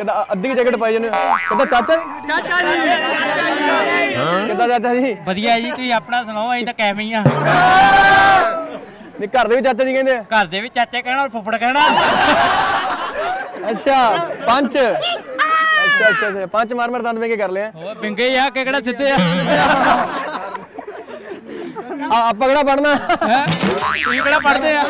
ਕਿੱਦਾਂ ਅੱਧੀ ਜੈਕਟ ਪਾਈ ਜਾਂਦੇ ਹੋ। ਕਿੱਦਾਂ ਚਾਚਾ ਚਾਚਾ ਜੀ ਕਿੱਦਾਂ ਚਾਚਾ ਜੀ। ਵਧੀਆ ਜੀ ਤੁਸੀਂ ਆਪਣਾ ਸੁਣਾਓ ਅਸੀਂ ਤਾਂ ਕੈਵੇਂ ਹੀ ਆ। ਨਹੀਂ ਘਰ ਦੇ ਵੀ ਚਾਚਾ ਜੀ ਕਹਿੰਦੇ ਆ। ਘਰ ਦੇ ਵੀ ਚਾਚੇ ਕਹਿਣਾ ਔਰ ਫੁੱਫੜ ਕਹਿਣਾ। ਅੱਛਾ ਪੰਜ। ਅੱਛਾ ਅੱਛਾ ਅੱਛਾ ਪੰਜ ਮਾਰ ਮਾਰ ਦੰਦ ਵੇ ਕੇ ਕਰ ਲਿਆ ਉਹ ਪਿੰਗੇ ਆ ਕਿ ਕਿਹੜਾ ਸਿੱਧੇ ਆ? ਆ ਆਪਾਂ ਕਿਹੜਾ ਪੜਨਾ ਹੈਂ? ਤੁਸੀਂ ਕਿਹੜਾ ਪੜਦੇ ਆ?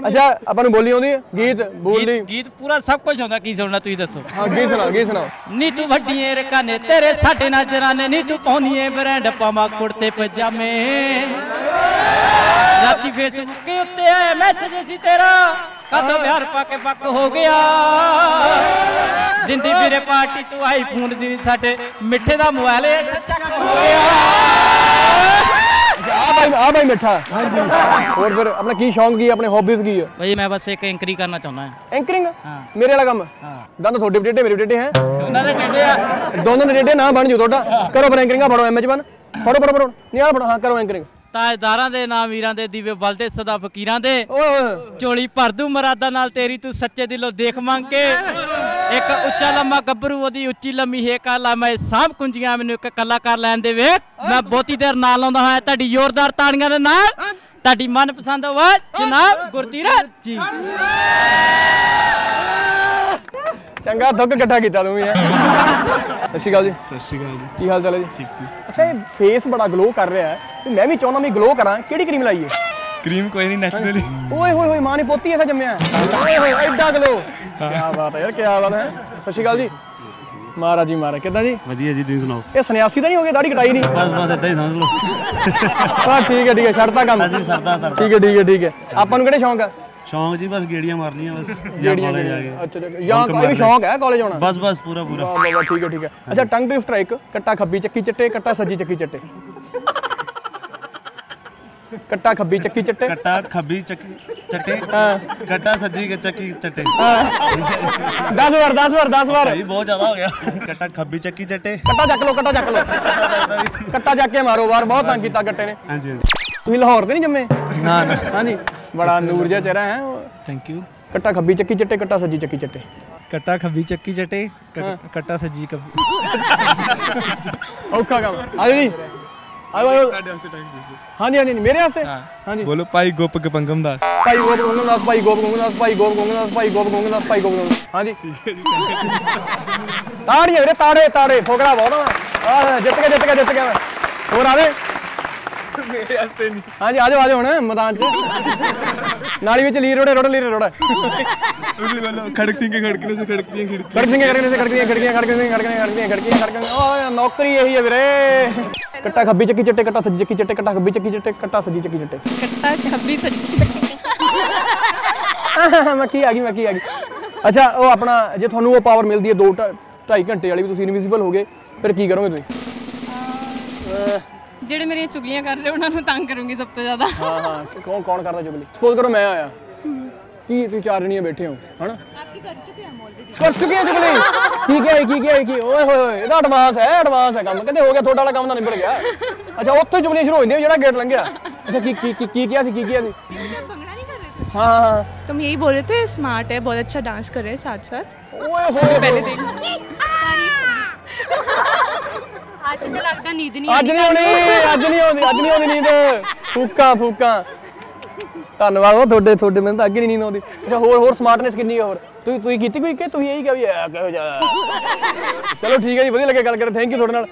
ਅੱਛਾ ਆਪਾਂ ਨੂੰ ਬੋਲੀ ਆਉਂਦੀ ਹੈ ਗੀਤ ਬੋਲੀ ਗੀਤ ਗੀਤ ਪੂਰਾ ਸਭ ਕੁਝ ਆਉਂਦਾ ਕੀ ਸੁਣਨਾ ਤੁਸੀਂ ਦੱਸੋ ਹਾਂ ਗੀਤ ਸੁਣਾਓ ਗੀਤ ਸੁਣਾਓ ਨੀ ਤੂੰ ਵੱਡੀਏ ਰਕਾਨੇ ਤੇਰੇ ਸਾਡੇ ਨਜ਼ਰਾਨੇ ਨੀ ਤੂੰ ਪਾਉਣੀਏ ਬ੍ਰਾਂਡ ਪਾਵਾਂ ਕੁੜਤੇ ਪਜਾਮੇ ਰਾਤੀ ਫੇਸਬੁੱਕ ਉੱਤੇ ਆਇਆ ਮੈਸੇਜ ਸੀ ਤੇਰਾ ਕਦੋਂ ਪਿਆਰ ਪਾ ਕੇ ਪੱਕ ਹੋ ਗਿਆ ਦਿੰਦੀ ਵੀਰੇ ਪਾਰਟੀ ਤੂੰ ਆਈਫੋਨ ਦੀ ਸਾਡੇ ਮਿੱਠੇ ਦਾ ਮੋਬਾਈਲ ਚੱਕ ਹੋ ਗਿਆ ਆ ਭਾਈ ਆ ਭਾਈ ਮਿੱਠਾ ਹਾਂਜੀ ਹੋਰ ਫਿਰ ਆਪਣਾ ਕੀ ਸ਼ੌਂਕ ਕੀ ਹੈ ਆਪਣੇ ਹੌਬੀਜ਼ ਕੀ ਹੈ ਭਾਈ ਮੈਂ ਬਸ ਇੱਕ ਇੰਕਰੀ ਕਰਨਾ ਚਾਹੁੰਦਾ ਹਾਂ ਐਂਕਰਿੰਗ ਹਾਂ। ਮੇਰੇ ਵਾਲਾ ਕੰਮ ਹਾਂ ਦੰਦ ਤੁਹਾਡੇ ਵੀ ਟੇਢੇ ਮੇਰੇ ਵੀ ਟੇਢੇ ਹੈ ਉਹਨਾਂ ਦੇ ਟੇਡੇ ਆ ਦੋਨਾਂ ਦੇ ਟੇਢੇ ਨਾ ਬਣ ਜੂ ਤੁਹਾਡਾ ਕਰੋ ਪਰ ਐਂਕਰਿੰਗ ਫੜੋ ਐਮ ਚ ਬਣ ਫੜੋ ਫੜੋ ਫੜੋ ਨਹੀਂ ਆ ਫੜੋ ਹਾਂ ਕਰੋ ਐਂਕਰਿੰਗ ਤਾਜਦਾਰਾਂ ਦੇ ਨਾਮ ਵੀਰਾਂ ਦੇ ਦੀਵੇ ਬਲਦੇ ਸਦਾ ਫਕੀਰਾਂ ਦੇ ਓਏ ਓਏ ਝੋਲੀ ਭਰ ਦੂ ਮਰਾਦਾ ਨਾਲ ਤੇਰੀ ਤੂੰ ਸੱਚੇ ਦਿਲੋਂ ਦੇਖ ਮੰਗ ਕੇ ਇੱਕ ਉੱਚਾ ਲੰਮਾ ਗੱਭਰੂ ਉਹਦੀ ਉੱਚੀ ਲੰਮੀ ਹੇਕਾ ਲਾ ਮੈਂ ਸਾਂਭ ਕੁੰਜੀਆਂ ਮੈਨੂੰ ਇੱਕ ਕਲਾਕਾਰ ਲੈਣ ਦੇ ਵੇਖ ਮੈਂ ਬਹੁਤੀ ਦੇਰ ਨਾਲ ਲਾਉਂਦਾ ਹਾਂ ਤੁਹਾਡੀ ਜ਼ੋਰਦਾਰ ਤਾੜੀਆਂ ਦੇ ਨਾਲ। ਤੁਹਾਡੀ ਮਨਪਸੰਦ ਆਵਾਜ਼ ਜਨਾਬ ਗੁਰਤੀਰਤ ਜੀ। ਚੰਗਾ ਦੁੱਖ ਇਕੱਠਾ ਕੀਤਾ ਤੂੰ ਵੀ ਹੈ। ਸਤਿ ਸ਼੍ਰੀ ਅਕਾਲ ਜੀ। ਸਤਿ ਸ਼੍ਰੀ ਅਕਾਲ ਜੀ। ਕੀ ਹਾਲ ਚਾਲ ਹੈ ਜੀ? ਠੀਕ ਜੀ ਅੱਛਾ ਇਹ ਫੇਸ ਬੜਾ ਗਲੋ ਕਰ ਰਿਹਾ ਹੈ। ਤੇ ਮੈਂ ਵੀ ਚਾਹੁੰਦਾ ਵੀ ਗਲੋ ਕਰਾਂ। ਕਿਹੜੀ ਕਰੀਮ ਲਾਈਏ? ਕਰੀਮ ਕੋਈ ਨਹੀਂ ਨੈਚੁਰਲੀ ਓਏ ਹੋਏ ਹੋਏ ਮਾਂ ਨੇ ਪੋਤੀ ਐਸਾ ਜੰਮਿਆ ਓਏ ਹੋਏ ਐਡਾ ਗਲੋ ਕੀ ਬਾਤ ਹੈ ਯਾਰ ਕੀ ਬਾਤ ਹੈ ਸਤਿ ਸ਼੍ਰੀ ਅਕਾਲ ਜੀ ਮਹਾਰਾਜ ਜੀ ਮਹਾਰਾਜ ਕਿੱਦਾਂ ਜੀ ਵਧੀਆ ਜੀ ਤੁਸੀਂ ਸੁਣਾਓ ਇਹ ਸੰਨਿਆਸੀ ਤਾਂ ਨਹੀਂ ਹੋ ਗਿਆ ਦਾੜੀ ਕਟਾਈ ਨਹੀਂ ਬਸ ਬਸ ਇਦਾਂ ਹੀ ਸਮਝ ਲਓ ਹਾਂ ਠੀਕ ਹੈ ਠੀਕ ਹੈ ਛੱਡਤਾ ਕੰਮ ਹਾਂਜੀ ਸਰਦਾ ਸਰਦਾ ਠੀਕ ਹੈ ਠੀਕ ਹੈ ਠੀਕ ਹੈ ਆਪਾਂ ਨੂੰ ਕਿਹੜੇ ਸ਼ੌਂਕ ਆ ਸ਼ੌਂਕ ਜੀ ਬਸ ਗੇੜੀਆਂ ਮਾਰਨੀਆਂ ਬਸ ਜਾਂ ਜਿਹੜੀਆਂ ਕਾਲਜ ਜਾ ਕੇ ਅੱਛਾ ਅੱਛਾ ਜਾਂ ਇਹ ਵੀ ਸ਼ੌਂਕ ਹੈ ਕਾਲਜ ਆਉਣਾ ਬਸ ਬਸ ਪੂਰਾ ਪੂਰਾ ਵਾਹ ਵਾਹ ਵਾਹ, ਠੀਕ ਹੈ ਠੀਕ ਹੈ ਅੱਛਾ ਟੰਗ ਟ੍ਰਿਪ ਸਟ੍ਰਾਈਕ ਕੱਟਾ ਖੱਬੀ ਚੱਕੀ ਚੱਟੇ ਕੱਟਾ ਸੱਜੀ ਚੱਕੀ ਚੱਟੇ ਕੱਟਾ ਖੱਬੀ ਚੱਕੀ ਚੱਟੇ ਕੱਟਾ ਖੱਬੀ ਚੱਕੀ ਚੱਟੇ ਹਾਂ ਕੱਟਾ ਸੱਜੀ ਕੇ ਚੱਕੀ ਚੱਟੇ 10 ਵਾਰ 10 ਵਾਰ 10 ਵਾਰ ਭਾਈ ਬਹੁਤ ਜ਼ਿਆਦਾ ਹੋ ਗਿਆ ਕੱਟਾ ਖੱਬੀ ਚੱਕੀ ਚੱਟੇ ਕੱਟਾ ਚੱਕ ਲਓ ਕੱਟਾ ਚੱਕ ਲਓ ਕੱਟਾ ਚੱਕ ਕੇ ਮਾਰੋ ਵਾਰ ਬਹੁਤ ਤੰਗ ਕੀਤਾ ਕੱਟੇ ਨੇ ਹਾਂਜੀ ਹਾਂਜੀ ਤੁਸੀਂ ਲਾਹੌਰ ਤੇ ਨਹੀਂ ਜੰਮੇ ਨਾ ਨਾ ਹਾਂਜੀ ਬੜਾ ਨੂਰ ਜਿਹਾ ਚਿਹਰਾ ਹੈ ਥੈਂਕ ਯੂ ਕੱਟਾ ਖੱਬੀ ਚੱਕੀ ਚੱਟੇ ਕੱਟਾ ਸੱਜੀ ਚੱਕੀ ਚੱਟੇ ਕੱਟਾ ਖੱਬੀ ਚੱਕੀ ਚਟੇ ਕ- ਕੱਟਾ ਸੱਜੀ ਕੱਬੀ ਔਖਾ ਕੰਮ ਆਜੋ ਜੀ ਆਜੋ ਆਜੋ ਹਾਂਜੀ ਹਾਂਜੀ ਮੇਰੇ ਵਾਸਤੇ? ਹਾਂਜੀ। ਬੋਲੋ ਭਾਈ ਗੋਪ ਗਪੰਗਮ ਦਾਸ। ਭਾਈ ਗੋਪ ਗੋਂਗਨ ਦਾਸ ਭਾਈ ਗੋਪ ਗੋਂਗਨ ਦਾਸ ਭਾਈ ਗੋਪ ਗੋਂਗਨ ਦਾਸ ਭਾਈ ਗੋਪ ਗੋਂਗਨ ਦਾਸ ਭਾਈ ਗੋਪ ਗੋਂਗਨ ਹਾਂਜੀ। ਤਾੜੀਆਂ ਵੀਰੇ ਤਾੜੇ ਤਾੜੇ। ਫੋਕੜਾ ਬਹੁਤ ਆ। ਜਿੱਤ ਗਿਆ ਜਿੱਤ ਗਿਆ ਜਿੱਤ ਗਿਆ। ਹੋਰ ਆਵੇ? ਮੇਰੇ ਵਾਸਤੇ ਨਹੀਂ। ਹਾਂਜੀ ਆਜੋ ਆਜੋ ਹੁਣ ਮੈਦਾਨ 'ਚ। ਨਾਲੀ ਵਿੱਚ ਲੀਰ ਰੋੜੇ ਰੋੜੇ ਲੀਰ ਰੋੜੇ ਤੁਸੀਂ ਬੋਲੋ ਖੜਕ ਸਿੰਘ ਕੇ ਖੜਕਨੇ ਸੇ ਖੜਕਦੀਆਂ ਖਿੜਕੀ ਖੜਕ ਸਿੰਘ ਖੜਕਨੇ ਸੇ ਖੜਕਦੀਆਂ ਖੜਕੀਆਂ ਖੜਕਦੀਆਂ ਖੜਕਦੀਆਂ ਖੜਕਦੀਆਂ ਖੜਕੀਆਂ ਖੜਕਦੀਆਂ ਓਏ ਨੌਕਰੀ ਇਹੀ ਹੈ ਵੀਰੇ ਕੱਟਾ ਖੱਬੀ ਚੱਕੀ ਚੱਟੇ ਕੱਟਾ ਸੱਜੀ ਚੱਕੀ ਚੱਟੇ ਕੱਟਾ ਖੱਬੀ ਚੱਕੀ ਚੱਟੇ ਕੱਟਾ ਸੱਜੀ ਚੱਕੀ ਚੱਟੇ ਕੱਟਾ ਖੱਬੀ ਸੱਜੀ ਮੱਕੀ ਆ ਗਈ ਮੱਕੀ ਆ ਗਈ ਅੱਛਾ ਉਹ ਆਪਣਾ ਜੇ ਤੁਹਾਨੂੰ ਉਹ ਪਾਵਰ ਮਿਲਦੀ ਹੈ 2 2.5 ਘੰਟੇ ਵਾਲੀ ਵੀ ਤੁਸੀਂ ਇਨਵਿਜ਼ੀਬਲ ਹੋਗੇ ਫਿਰ ਕੀ ਕਰੋਗੇ ਤੁਸੀਂ ਜਿਹੜੇ ਮੇਰੀਆਂ ਚੁਗਲੀਆਂ ਕਰ ਰਹੇ ਉਹਨਾਂ ਨੂੰ ਤੰਗ ਕਰੂੰਗੀ ਸਭ ਤੋਂ ਜ਼ਿਆਦਾ ਹਾਂ ਹਾਂ ਕਿ ਕੌਣ ਕੌਣ ਕਰਦਾ ਚੁਗਲੀ ਸਪੋਜ਼ ਕਰੋ ਮੈਂ ਆਇਆ ਕੀ ਤੁਸੀਂ ਚਾਰ ਜਣੀਆਂ ਬੈਠੇ ਹੋ ਹਨਾ ਆਪਕੀ ਕਰ ਚੁੱਕੇ ਹਮ ਆਲਰੇਡੀ ਕਰ ਚੁੱਕੇ ਆ ਚੁਗਲੀ ਕੀ ਕੀ ਕੀ ਕੀ ਕੀ ਓਏ ਹੋਏ ਹੋਏ ਇਹਦਾ ਐਡਵਾਂਸ ਹੈ ਐਡਵਾਂਸ ਹੈ ਕੰਮ ਕਹਿੰਦੇ ਹੋ ਗਿਆ ਤੁਹਾਡਾ ਵਾਲਾ ਕੰਮ ਤਾਂ ਨਿਬੜ ਗਿਆ ਅੱਛਾ ਉੱਥੇ ਚੁਗਲੀਆਂ ਸ਼ੁਰੂ ਹੋ ਜਾਂਦੀਆਂ ਜਿਹੜਾ ਗੇਟ ਲੰਘਿਆ ਅੱਛਾ ਕੀ ਕੀ ਕੀ ਕੀ ਕਿਹਾ ਸੀ ਕੀ ਕਿਹਾ ਸੀ ਹਾਂ ਹਾਂ ਹਾਂ तुम यही बोल रहे थे स्मार्ट है बहुत अच्छा डांस कर रहे हैं साथ साथ ਓਏ ਹੋਏ पहले दिन ਅੱਜ ਤਾਂ ਲੱਗਦਾ ਨੀਂਦ ਨਹੀਂ ਅੱਜ ਨਹੀਂ ਆਉਣੀ, ਅੱਜ ਨਹੀਂ ਆਉਂਦੀ ਅੱਜ ਨਹੀਂ ਆਉਂਦੀ ਨੀਂਦ। ਫੂਕਾਂ ਫੂਕਾਂ। ਧੰਨਵਾਦ ਉਹ ਤੁਹਾਡੇ ਤੁਹਾਡੇ, ਮੈਨੂੰ ਤਾਂ ਅੱਗੇ ਨਹੀਂ ਨੀਂਦ ਆਉਂਦੀ। ਅੱਛਾ, ਹੋਰ ਹੋਰ ਸਮਾਰਟਨੈਸ ਕਿੰਨੀ ਹੈ ਹੋਰ? ਤੁਸੀਂ ਤੁਸੀਂ ਕੀਤੀ ਕੋਈ ਕਿ? ਤੁਸੀਂ ਇਹੀ ਕਿਹਾ ਵੀ ਕਿਹੋ ਜਿਹਾ ਚਲੋ ਠੀਕ ਹੈ ਜੀ, ਵਧੀਆ ਲੱਗਿਆ ਗੱਲ ਕਰਕੇ। ਥੈਂਕ ਯੂ ਤੁਹਾਡੇ ਨਾਲ।